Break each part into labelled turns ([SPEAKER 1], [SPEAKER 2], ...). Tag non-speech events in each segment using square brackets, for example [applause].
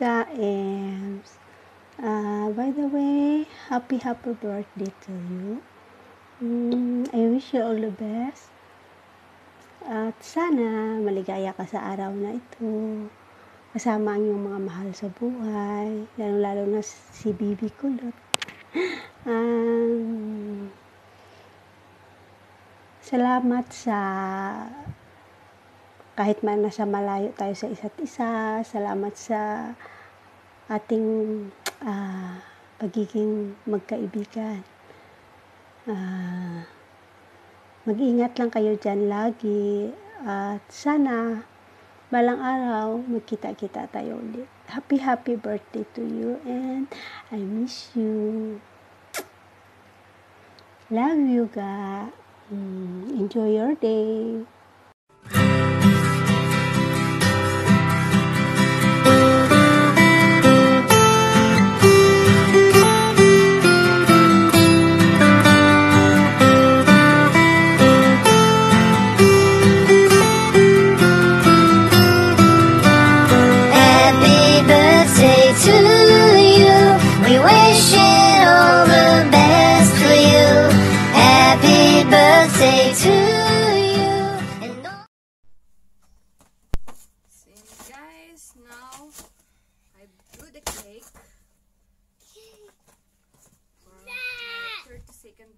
[SPEAKER 1] Ems. Uh, by the way, happy happy birthday to you. Mm, I wish you all the best. At sana maligaya ka sa araw na ito. Kasama ang iyong mga mahal sa buhay. Lalo-lalo na si Bibi Kulot. [laughs] Um, salamat sa kahit man nasa malayo tayo sa isa't isa. Salamat sa ating uh, pagiging magkaibigan. Uh, mag-ingat lang kayo dyan lagi at sana balang araw magkita-kita tayo ulit. Happy happy birthday to you and I miss you. Love you ga. Mm, enjoy your day.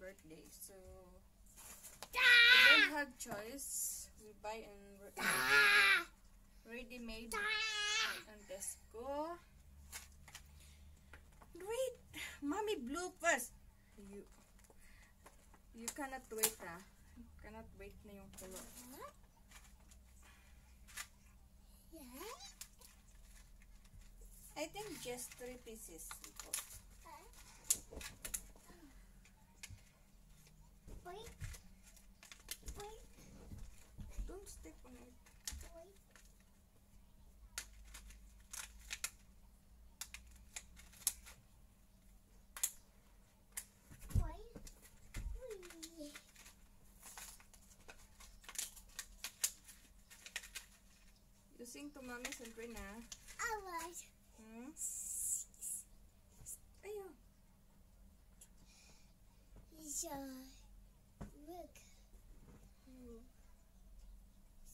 [SPEAKER 2] Birthday. So, we don't have choice. We buy and ready-made on Tesco. Wait! Mommy blew first! You, you cannot wait ah. You cannot wait na yung color. I think just three pieces. Wait. Wait. Don't step on it. Wait. You sing to mommy Sandrina.
[SPEAKER 3] I was.
[SPEAKER 2] Hmm? Ayaw.
[SPEAKER 3] Yeah. Look. Oh. See what's here. Get us. Boing. Please. It's the office today. We so worse.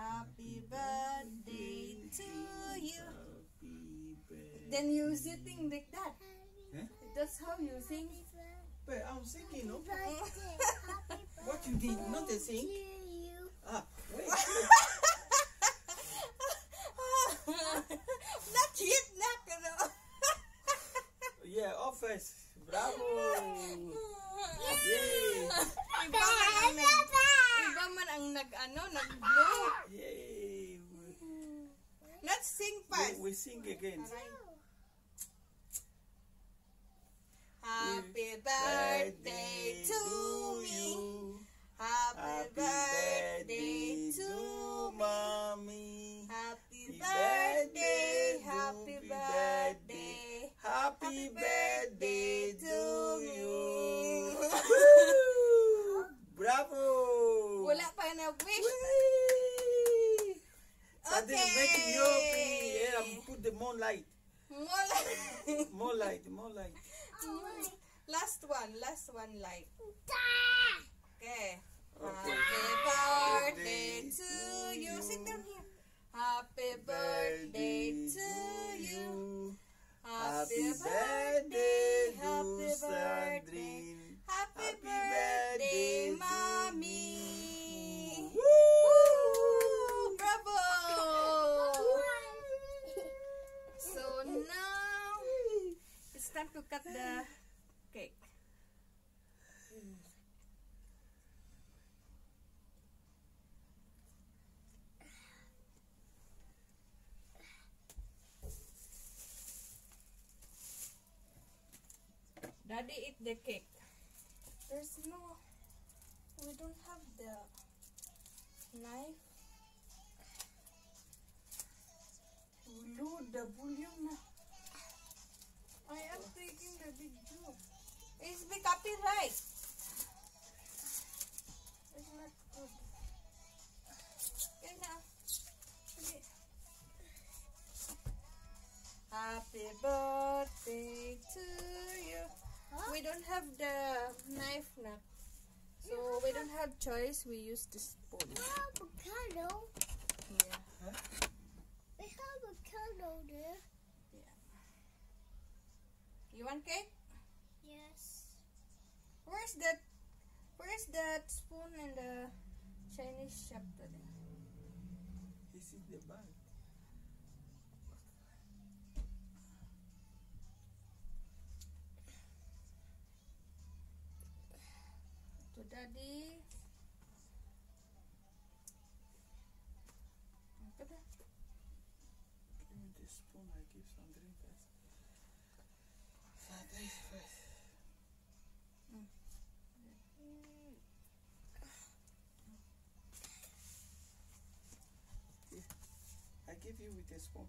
[SPEAKER 3] Happy birthday to you.
[SPEAKER 2] Then you sitting like that.
[SPEAKER 4] Huh?
[SPEAKER 2] That's how you sing.
[SPEAKER 4] But I'm singing, no? [laughs] What you did not the sing? Ah, wait.
[SPEAKER 2] Sing
[SPEAKER 4] again.
[SPEAKER 2] Happy birthday to me. Happy birthday to
[SPEAKER 4] mommy.
[SPEAKER 2] Happy birthday, happy birthday,
[SPEAKER 4] Happy birthday to you. [laughs] Bravo.
[SPEAKER 2] Wala pa na wish.
[SPEAKER 4] Whee! Something
[SPEAKER 2] Okay.
[SPEAKER 4] making you happy. Yeah, put the more light.
[SPEAKER 2] Wala. [laughs]
[SPEAKER 4] More light, more light.
[SPEAKER 2] Ah, last one, last one light. Okay.
[SPEAKER 4] Okay.
[SPEAKER 2] Ah, Happy Daddy eat the cake. There's no. We don't have the knife. Load the volume. I am taking the video. It's be copyright. It's not good. Happy birthday to. We don't have the knife na. So we don't have choice. We use the spoon.
[SPEAKER 3] Avocado.
[SPEAKER 2] Yeah.
[SPEAKER 3] We have avocado there. Yeah.
[SPEAKER 2] You want cake?
[SPEAKER 3] Yes.
[SPEAKER 2] Where's that? Where's that spoon in the Chinese shop today?
[SPEAKER 4] He's in the bag. Spoon. I give Sandrine first. Sandrine first. Here. I give you with a spoon.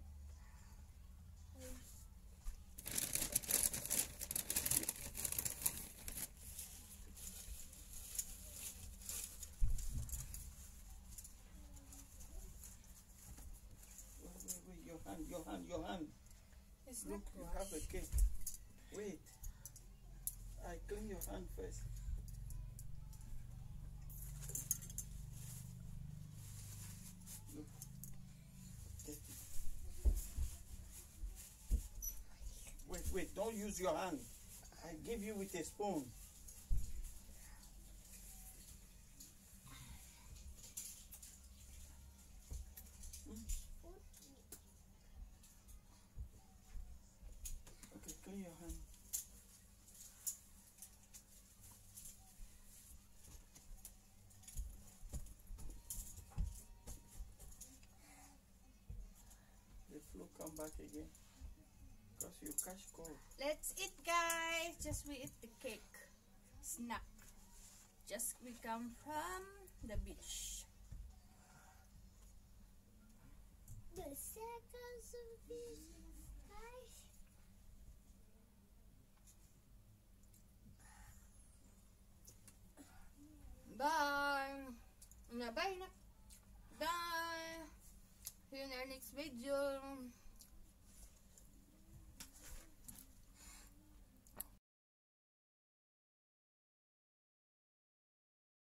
[SPEAKER 4] Wait, wait, wait. Your hand, your hand, your hand.
[SPEAKER 2] It's
[SPEAKER 4] Look, you have a cake. Wait. I clean your hand first. Look. Wait, wait. Don't use your hand. I give you with a spoon. Back again. Because you catch cold.
[SPEAKER 2] Let's eat, guys. Just we eat the cake. Snack. Just we come from the beach.
[SPEAKER 3] The seconds of this guys.
[SPEAKER 2] Bye. Na bye na. Bye. See you in our next video.